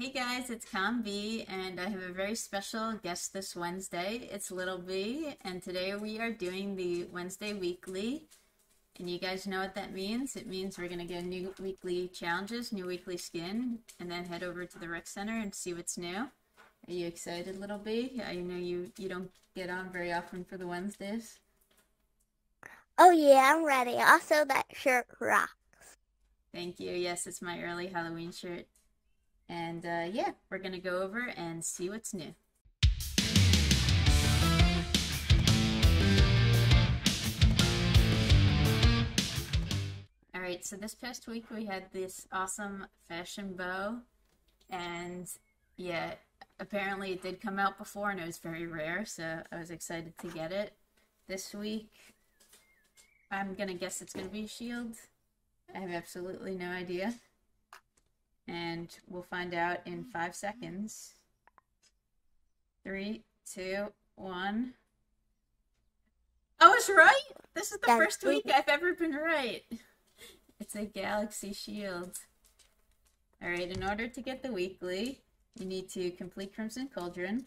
Hey guys, it's CalmBee, and I have a very special guest this Wednesday. It's Little B, and today we are doing the Wednesday Weekly. And you guys know what that means? It means we're going to get new weekly challenges, new weekly skin, and then head over to the rec center and see what's new. Are you excited, Little B? I know you, you don't get on very often for the Wednesdays. Oh yeah, I'm ready. Also, that shirt rocks. Thank you. Yes, it's my early Halloween shirt. And uh, yeah, we're going to go over and see what's new. All right, so this past week we had this awesome fashion bow. And yeah, apparently it did come out before and it was very rare, so I was excited to get it. This week, I'm going to guess it's going to be a shield. I have absolutely no idea and we'll find out in five seconds. Three, two, one. I was right! This is the That's first week I've ever been right. It's a Galaxy Shield. Alright, in order to get the weekly, you need to complete Crimson Cauldron,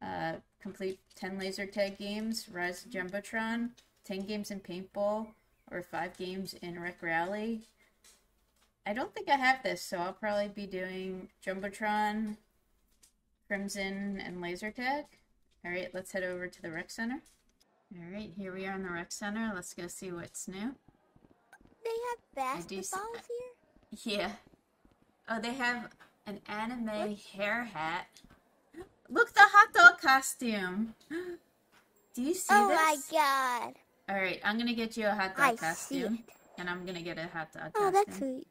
uh, complete 10 laser tag games, Rise of Jumbotron, 10 games in Paintball, or 5 games in Rec Rally, I don't think I have this, so I'll probably be doing Jumbotron, Crimson, and Laser Tag. Alright, let's head over to the rec center. Alright, here we are in the rec center. Let's go see what's new. They have basketballs here? Yeah. Oh, they have an anime what? hair hat. Look, the hot dog costume. Do you see oh this? Oh my god. Alright, I'm gonna get you a hot dog I costume. And I'm gonna get a hot dog oh, costume. that's sweet.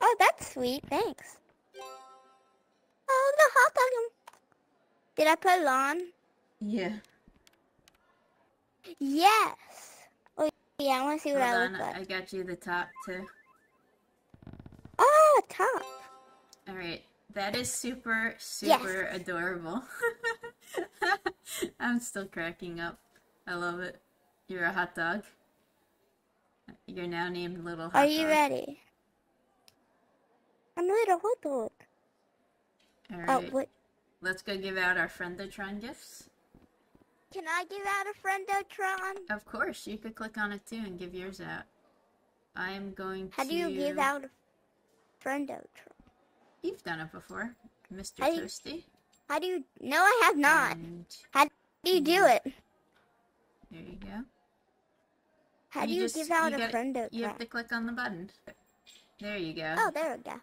Oh, that's sweet. Thanks. Oh, the hot dog. Did I put it on? Yeah. Yes. Oh, yeah. I want to see what Hold I on, look like. I got you the top too. Oh, top. All right. That is super, super yes. adorable. I'm still cracking up. I love it. You're a hot dog. You're now named Little Hot dog. Are Dog. you ready? I'm little hot. Alright. Uh, oh, what? Let's go give out our Friendotron gifts. Can I give out a Friendotron? Of course. You could click on it too and give yours out. I'm going to How to... do you give out a Friendotron? You've done it before, Mr. How Toasty. You... How do you... No, I have not. And... How do you do hmm. it? There you go. How you do you just, give out a got, Friendotron? You have to click on the button. There you go. Oh, there we go.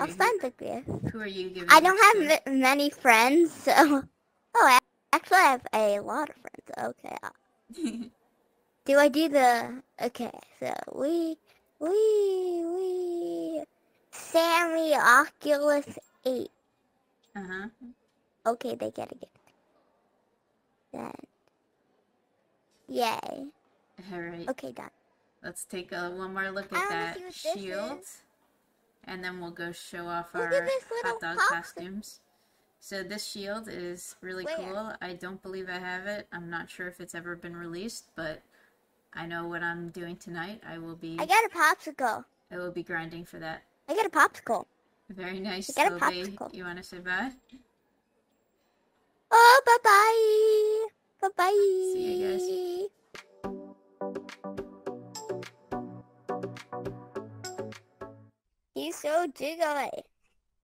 I'll send the gift. Who are you giving I don't have many friends, so... Oh, actually, I have a lot of friends. Okay. do I do the... Okay, so we... We... We... Sammy Oculus 8. Uh-huh. Okay, they get a gift. Then... Yay. Alright. Okay, done. Let's take a one more look at that shield. And then we'll go show off look our hot dog costumes. So this shield is really Where? cool. I don't believe I have it. I'm not sure if it's ever been released, but I know what I'm doing tonight. I will be I got a popsicle. I will be grinding for that. I got a popsicle. Very nice. I got a popsicle. You wanna say bye? Oh bye bye. Bye bye. See you guys. So jiggly.